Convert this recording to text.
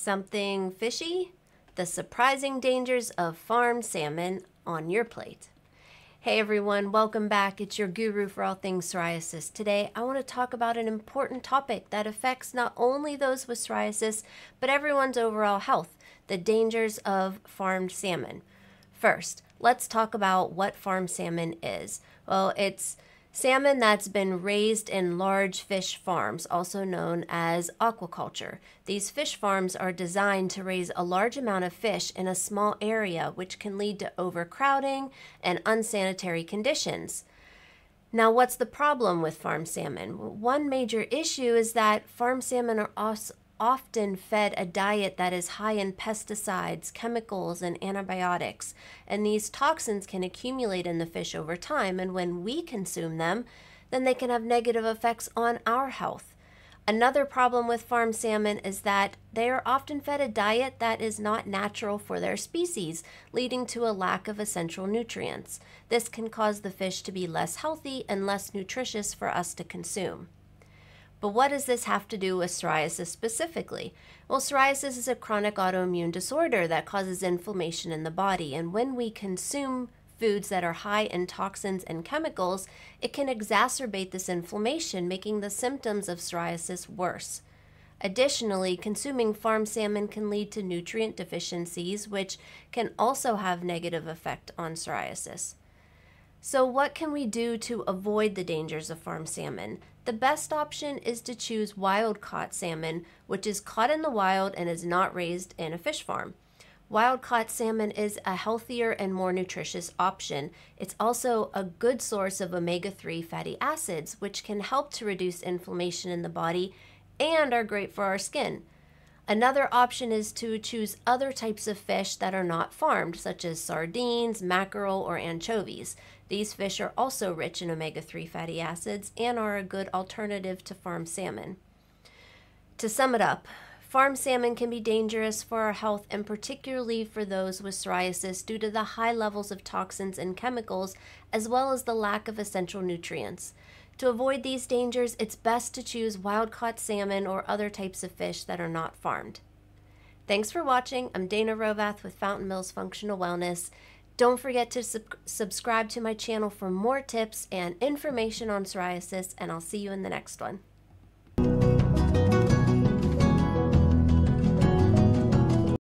Something fishy? The surprising dangers of farmed salmon on your plate. Hey everyone, welcome back. It's your guru for all things psoriasis. Today, I want to talk about an important topic that affects not only those with psoriasis, but everyone's overall health the dangers of farmed salmon. First, let's talk about what farmed salmon is. Well, it's Salmon that's been raised in large fish farms, also known as aquaculture. These fish farms are designed to raise a large amount of fish in a small area, which can lead to overcrowding and unsanitary conditions. Now, what's the problem with farm salmon? One major issue is that farm salmon are also often fed a diet that is high in pesticides, chemicals, and antibiotics, and these toxins can accumulate in the fish over time, and when we consume them, then they can have negative effects on our health. Another problem with farm salmon is that they are often fed a diet that is not natural for their species, leading to a lack of essential nutrients. This can cause the fish to be less healthy and less nutritious for us to consume. But what does this have to do with psoriasis specifically? Well, psoriasis is a chronic autoimmune disorder that causes inflammation in the body, and when we consume foods that are high in toxins and chemicals, it can exacerbate this inflammation, making the symptoms of psoriasis worse. Additionally, consuming farm salmon can lead to nutrient deficiencies, which can also have negative effect on psoriasis. So, what can we do to avoid the dangers of farm salmon? The best option is to choose wild caught salmon, which is caught in the wild and is not raised in a fish farm. Wild caught salmon is a healthier and more nutritious option. It's also a good source of omega 3 fatty acids, which can help to reduce inflammation in the body and are great for our skin. Another option is to choose other types of fish that are not farmed, such as sardines, mackerel, or anchovies. These fish are also rich in omega 3 fatty acids and are a good alternative to farm salmon. To sum it up, farm salmon can be dangerous for our health and particularly for those with psoriasis due to the high levels of toxins and chemicals, as well as the lack of essential nutrients. To avoid these dangers, it's best to choose wild caught salmon or other types of fish that are not farmed. Thanks for watching. I'm Dayna Hrovath with Fountain Mills Functional Wellness. Don't forget to sub- subscribe to my channel for more tips and information on psoriasis, and I'll see you in the next one.